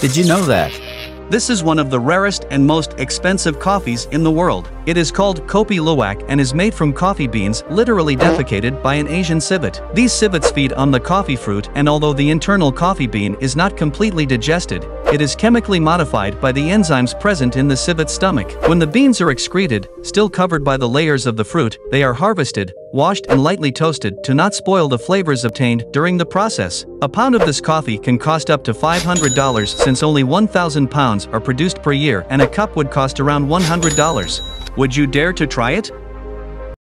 Did you know that? This is one of the rarest and most expensive coffees in the world. It is called Kopi Luwak and is made from coffee beans literally defecated by an Asian civet. These civets feed on the coffee fruit and although the internal coffee bean is not completely digested, it is chemically modified by the enzymes present in the civet's stomach. When the beans are excreted, still covered by the layers of the fruit, they are harvested, washed and lightly toasted to not spoil the flavors obtained during the process. A pound of this coffee can cost up to $500 since only 1,000 pounds are produced per year and a cup would cost around $100. Would you dare to try it?